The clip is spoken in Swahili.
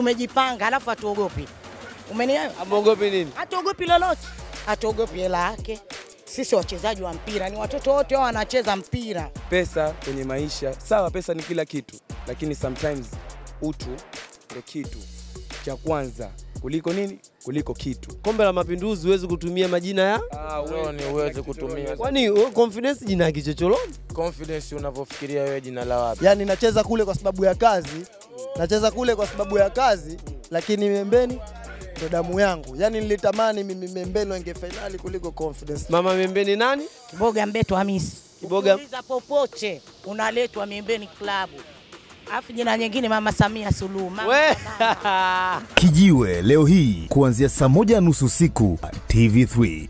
tumejipanga, alafu hatuogopi. Umenielewa? Amuogopi nini? Hatuogopi lolote, hatuogopi hela yake. Sisi wachezaji wa mpira ni watoto wote wao wanacheza mpira. Pesa kwenye maisha, sawa, pesa ni kila kitu, lakini sometimes utu ndio kitu cha kwanza kuliko nini, kuliko kitu. Kombe la Mapinduzi huwezi kutumia majina ya wewe, ni uweze kutumia kwani wewe confidence jina ya kichocholoni? confidence unavyofikiria wewe jina la wapi. Yaani nacheza kule kwa sababu ya kazi, nacheza kule kwa sababu ya kazi, lakini Membeni ndo damu yangu. Yani nilitamani mimi Membeni wenge fainali kuliko Confidence. Mama Membeni nani? Kiboga Mbeto Hamisi. Kiboga- Ukiuliza popote unaletwa Membeni Klabu. Alafu jina nyingine Mama Samia Suluhu. Kijiwe leo hii kuanzia saa moja nusu usiku TV3.